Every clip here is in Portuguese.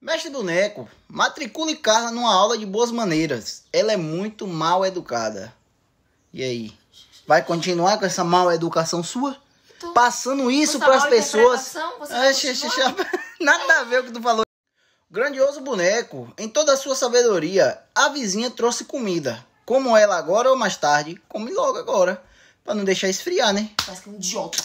Mestre Boneco, matricule Carla numa aula de boas maneiras. Ela é muito mal educada. E aí? Vai continuar com essa mal educação sua? Passando isso para as pessoas. Ah, Nada a ver com o que tu falou. Grandioso boneco, em toda a sua sabedoria, a vizinha trouxe comida. Como ela agora ou mais tarde, come logo agora. Pra não deixar esfriar, né? Parece que é um idiota.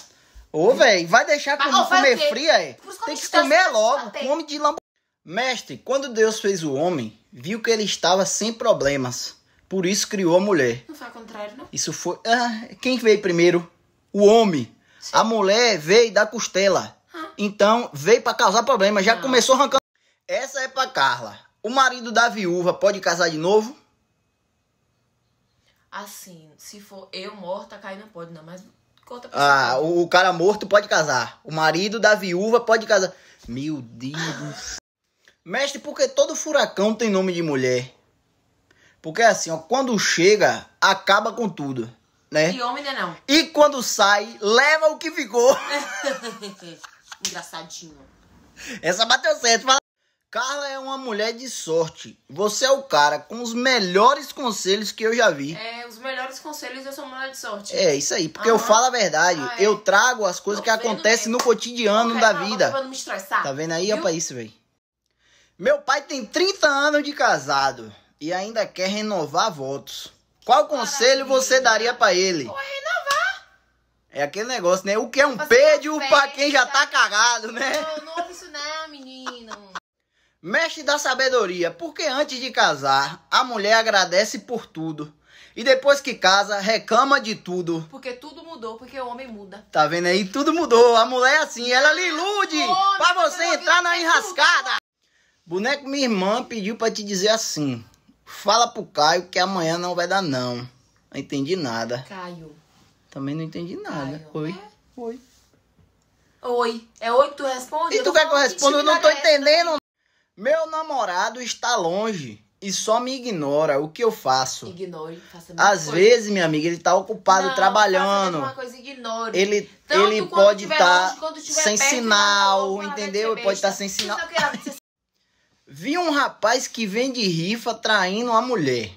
Ô, velho, vai deixar faz comer fria, é? Tem que comer logo, come de lambu. Mestre, quando Deus fez o homem, viu que ele estava sem problemas. Por isso criou a mulher. Não foi ao contrário, não? Isso foi. Ah, quem veio primeiro? O homem. A mulher veio da costela. Ah. Então veio pra causar problema. Já Não. começou arrancando. Essa é pra Carla. O marido da viúva pode casar de novo? Assim, se for eu morta, cair não pode, não. Mas conta pra Ah, você. o, o cara morto pode casar. O marido da viúva pode casar. Meu Deus do céu. Mestre, porque todo furacão tem nome de mulher? Porque assim, ó, quando chega, acaba com tudo, né? E homem, né, não? E quando sai, leva o que ficou. Engraçadinho. Essa bateu certo. Fala. Carla é uma mulher de sorte. Você é o cara com os melhores conselhos que eu já vi. É, os melhores conselhos eu sou mulher de sorte. É, isso aí. Porque eu falo a verdade. Ah, é. Eu trago as coisas Tô que acontecem mesmo. no cotidiano da não, vida. Pra não me estressar. Tá vendo aí? Viu? pra isso, velho. Meu pai tem 30 anos de casado e ainda quer renovar votos. Qual conselho você daria pra ele? Renovar. É aquele negócio, né? O que é um pêdio uma pra quem já tá cagado, né? Não, não ouve isso não, menino. Mestre da sabedoria, porque antes de casar, a mulher agradece por tudo. E depois que casa, reclama de tudo. Porque tudo mudou, porque o homem muda. Tá vendo aí? Tudo mudou. A mulher é assim, ela lhe ilude pra você entrar na é enrascada. Boneco, minha irmã pediu pra te dizer assim: fala pro Caio que amanhã não vai dar, não. Não entendi nada. Caio. Também não entendi nada. Caio. Oi. Oi. Oi. É oi que tu responde? E tu quer que eu responda? Eu não tô é essa? entendendo. Meu namorado está longe e só me ignora. O que eu faço? Ignore. Faça Às coisa. vezes, minha amiga, ele tá ocupado Não, trabalhando. Faça coisa, ignore. Ele, Tanto ele pode estar tiver sem perto, sinal, entendeu? Ele pode estar besta. sem sinal. Você- Vi um rapaz que vende rifa traindo uma mulher.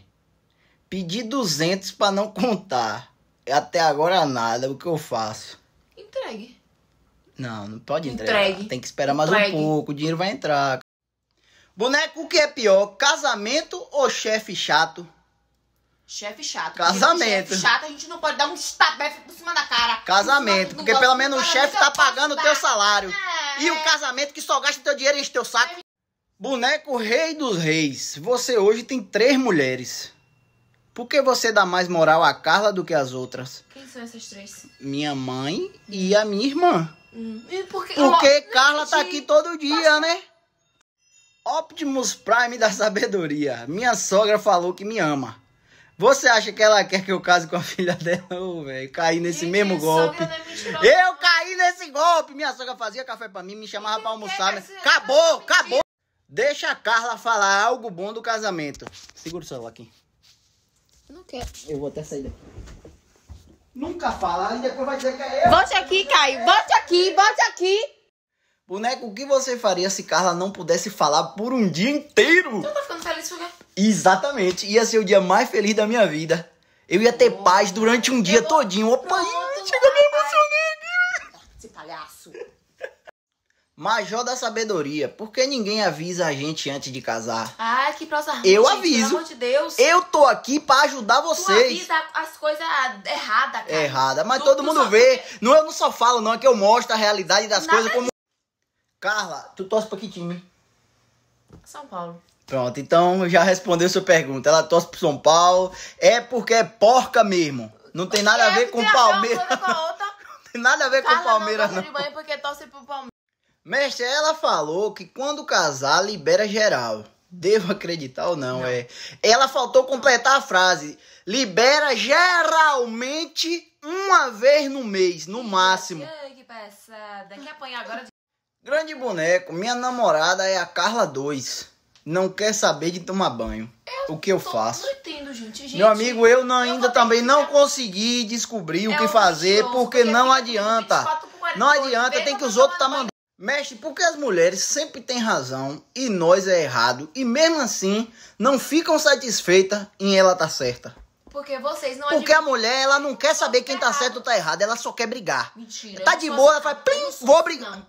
Pedi 200 pra não contar. Até agora nada. O que eu faço? Entregue. Não, não pode entregar. Entregue. Tem que esperar mais Entregue. um pouco. O dinheiro vai entrar. Boneco, o que é pior? Casamento ou chefe chato? Chefe chato. Casamento. Chefe chato, a gente não pode dar um estabefe por cima da cara. Casamento. Não Porque pelo do menos o chefe tá pagando o teu salário. É, E o casamento que só gasta teu dinheiro e enche teu saco. Boneco rei dos reis, você hoje tem três mulheres. Por que você dá mais moral a Carla do que as outras? Quem são essas três? Minha mãe e a minha irmã. Hum. E por que- Porque Ó, Carla tá aqui todo dia, né? Optimus Prime da sabedoria. Minha sogra falou que me ama. Você acha que ela quer que eu case com a filha dela? Ô, velho, caí nesse Gente, mesmo golpe. é Eu caí nesse golpe. Minha sogra fazia café pra mim, me chamava pra almoçar. né? Acabou, acabou. Deixa a Carla falar algo bom do casamento. Segura o celular aqui. Não quero. Eu vou até sair daqui. Nunca fala, e depois vai dizer que é eu. Volte aqui, Caio. Volte aqui, volte aqui. Boneco, o que você faria se Carla não pudesse falar por um dia inteiro? Tu tá ficando feliz por quê? Exatamente. Ia ser o dia mais feliz da minha vida. Eu ia ter paz durante um dia Eu vou- todinho. Opa, Pronto, ih, chega, me emocionei aqui. Esse palhaço. Major da sabedoria, por que ninguém avisa a gente antes de casar? Ai, que prosa ruim, Eu gente, aviso. Pelo amor de Deus. Eu tô aqui pra ajudar Tu vocês. avisa as coisas erradas, cara. É errada, mas Tu- todo tu mundo só- vê. Não, eu não só falo, não, é que eu mostro a realidade das Nada coisas como. Carla, tu torce pra que time? São Paulo. Pronto, então já respondeu sua pergunta. Ela torce pro São Paulo. É porque é porca mesmo. Não tem nada a ver com Palmeiras. coisa com a outra. Não tem nada a ver com Palmeiras, não de banho porque torce pro Palmeiras. Mestre, ela falou que quando casar, libera geral. Devo acreditar ou não, Não. é. Ela faltou completar a frase. Libera geralmente uma vez no mês, no máximo. Ai, que passada. Quer apanhar agora? Grande boneco, minha namorada é a Carla 2. Não quer saber de tomar banho. o que eu Tô- faço? Não entendo, gente. gente Meu amigo, eu não, eu ainda ter também que não consegui descobrir o é que um fazer, mentiroso, porque não adianta. 24 por Não 48, adianta, tem que os outros tá mandando. Mestre, porque as mulheres sempre têm razão e nós é errado, e mesmo assim não ficam satisfeitas em ela tá certa. Porque vocês não Porque a mulher, ela não quer saber quem tá certo ou tá errado, ela só quer brigar. Mentira. Tá de boa, ela faz plim, vou brigar. não.